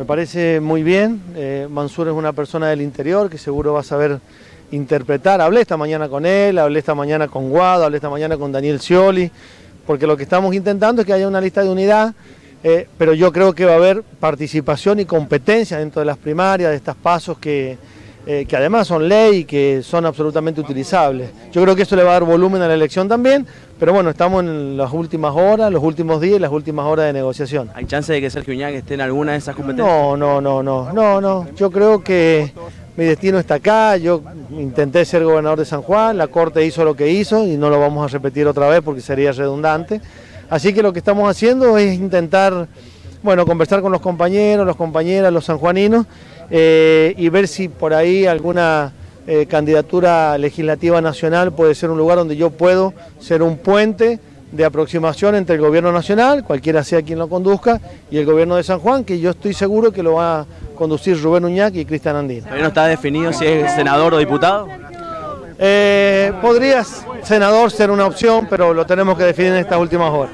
Me parece muy bien, eh, Mansur es una persona del interior que seguro va a saber interpretar. Hablé esta mañana con él, hablé esta mañana con Guado, hablé esta mañana con Daniel Scioli, porque lo que estamos intentando es que haya una lista de unidad, eh, pero yo creo que va a haber participación y competencia dentro de las primarias, de estos pasos que, eh, que además son ley y que son absolutamente utilizables. Yo creo que eso le va a dar volumen a la elección también, pero bueno, estamos en las últimas horas, los últimos días las últimas horas de negociación. ¿Hay chance de que Sergio Uñac esté en alguna de esas competencias? No, no, no, no, no, no. Yo creo que mi destino está acá, yo intenté ser gobernador de San Juan, la Corte hizo lo que hizo y no lo vamos a repetir otra vez porque sería redundante. Así que lo que estamos haciendo es intentar, bueno, conversar con los compañeros, las compañeras, los sanjuaninos eh, y ver si por ahí alguna eh, candidatura legislativa nacional puede ser un lugar donde yo puedo ser un puente de aproximación entre el gobierno nacional, cualquiera sea quien lo conduzca, y el gobierno de San Juan, que yo estoy seguro que lo va a conducir Rubén Uñac y Cristian Andino. ¿Todavía no está definido si es senador o diputado? Eh, podría senador ser una opción, pero lo tenemos que definir en estas últimas horas.